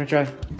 Wanna try?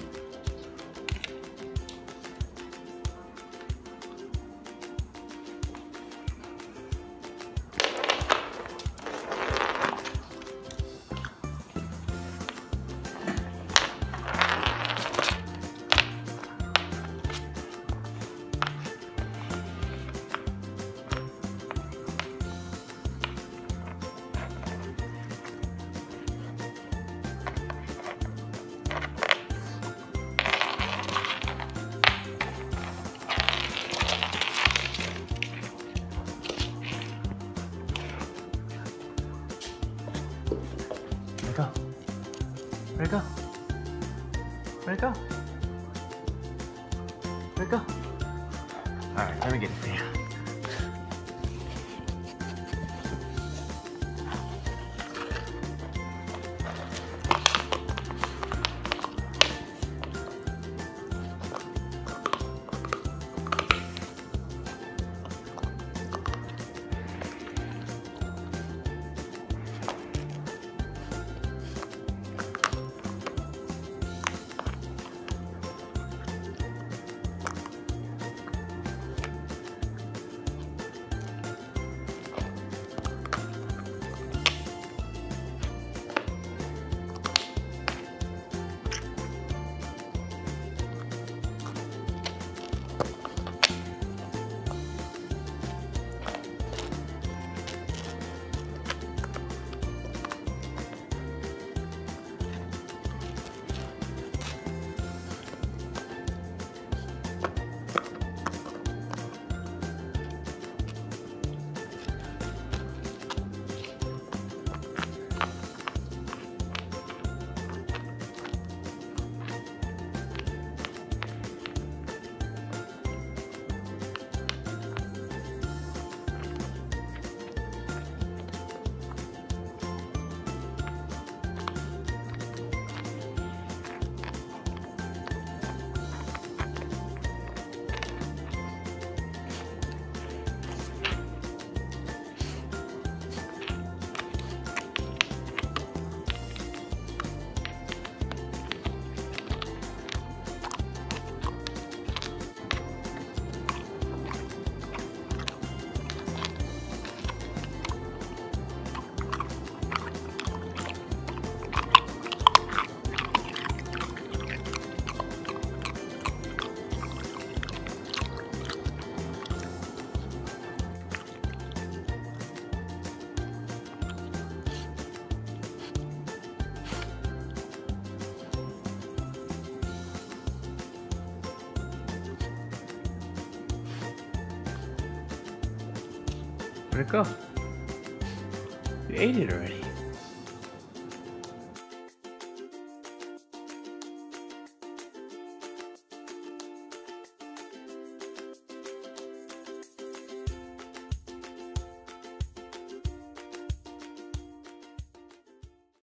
Where'd it go? Where'd it go? Where'd it go? Where'd it go? Alright, let me get it for you. It go? You ate it already.